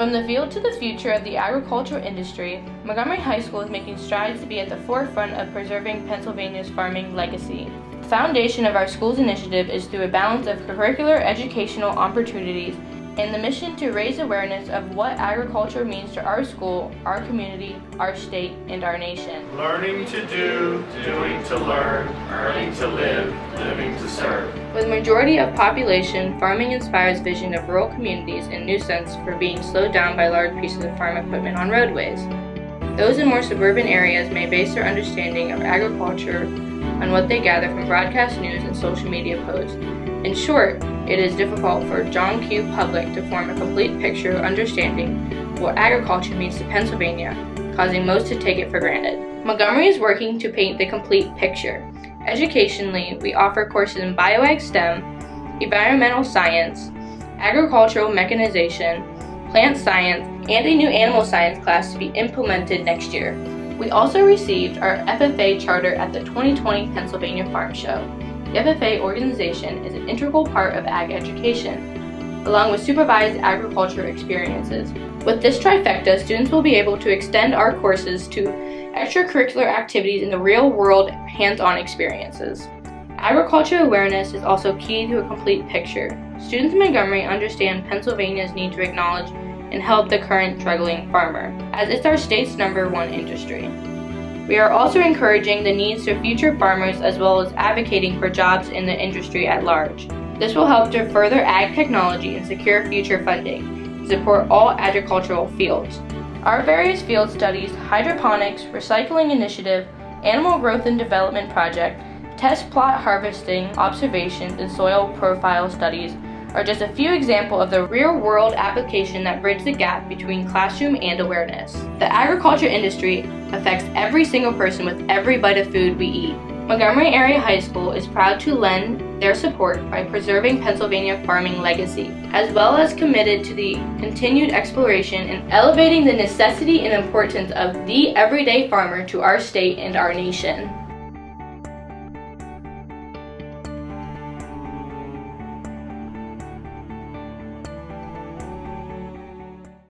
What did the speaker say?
From the field to the future of the agricultural industry, Montgomery High School is making strides to be at the forefront of preserving Pennsylvania's farming legacy. The foundation of our school's initiative is through a balance of curricular educational opportunities and the mission to raise awareness of what agriculture means to our school, our community, our state, and our nation. Learning to do, doing to learn, earning to live, living to serve. With majority of population, farming inspires vision of rural communities and nuisance for being slowed down by large pieces of farm equipment on roadways. Those in more suburban areas may base their understanding of agriculture on what they gather from broadcast news and social media posts. In short, it is difficult for John Q. Public to form a complete picture understanding what agriculture means to Pennsylvania, causing most to take it for granted. Montgomery is working to paint the complete picture. Educationally, we offer courses in bioag STEM, environmental science, agricultural mechanization, plant science, and a new animal science class to be implemented next year. We also received our FFA charter at the 2020 Pennsylvania Farm Show. The FFA organization is an integral part of ag education, along with supervised agriculture experiences. With this trifecta, students will be able to extend our courses to extracurricular activities in the real world hands-on experiences. Agriculture awareness is also key to a complete picture. Students in Montgomery understand Pennsylvania's need to acknowledge and help the current struggling farmer, as it's our state's number one industry. We are also encouraging the needs of future farmers as well as advocating for jobs in the industry at large. This will help to further ag technology and secure future funding to support all agricultural fields. Our various field studies, hydroponics, recycling initiative, animal growth and development project, test plot harvesting, observations, and soil profile studies are just a few examples of the real-world application that bridge the gap between classroom and awareness. The agriculture industry affects every single person with every bite of food we eat. Montgomery Area High School is proud to lend their support by preserving Pennsylvania farming legacy, as well as committed to the continued exploration and elevating the necessity and importance of the everyday farmer to our state and our nation.